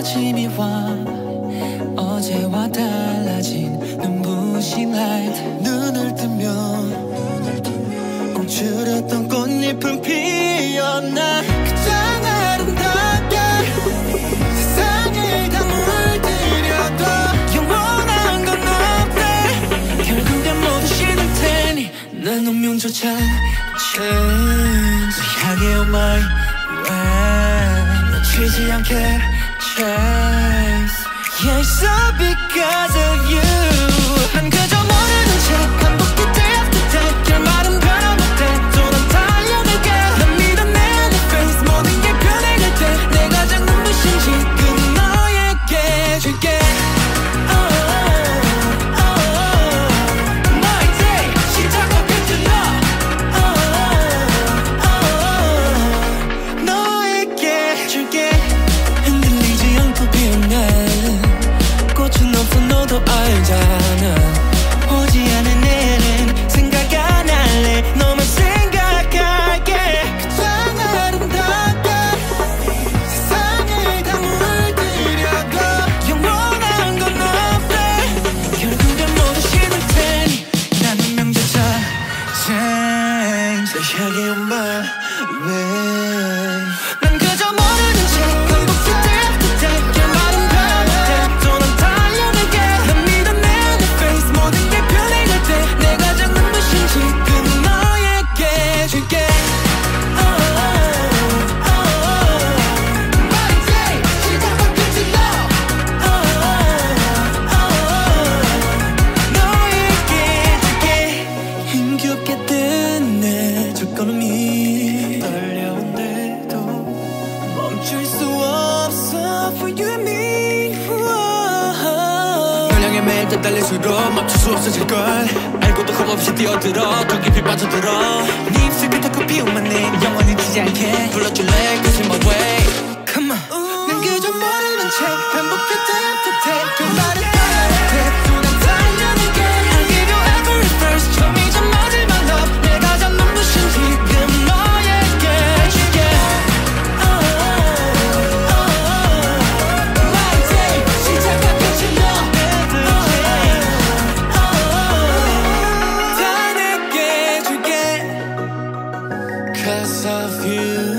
아침이 와. 어제와 달라진 눈부신 라이트 눈을 뜨면 움츠렸던 꽃잎은 피었나. 그저 아름답게 세상을 다 물들여도 영원한 건 없대. 결국엔 모두 식을 테니 난 운명조차 change 향해 on my way 놓치지 않게 chase Yeah it's all because 내 향해 my way 난 그저 모르는 채 반복해 day after day 결말은 변함없대 또난 달려갈게. 난 믿어 내 안에 face 모든 게 변해갈 때. 내가 잡는 부신 지금 너에게 줄게. Oh, oh, oh. 너에게 줄게. 힘겹게 뜬내 첫걸음이 떨려온데도 멈출 수 없어 for you and me. 널 향해 매일 더 달릴수록 멈출 수 없어질걸. 알고도 겁없이 뛰어들어 더 깊이 빠져들어. 네 입술 끝에 피우만 내 영원히 지지 않게 불러줄래? Cause you're my way. Come on. 난 그저 모르는 채 반복해 day after day less of you.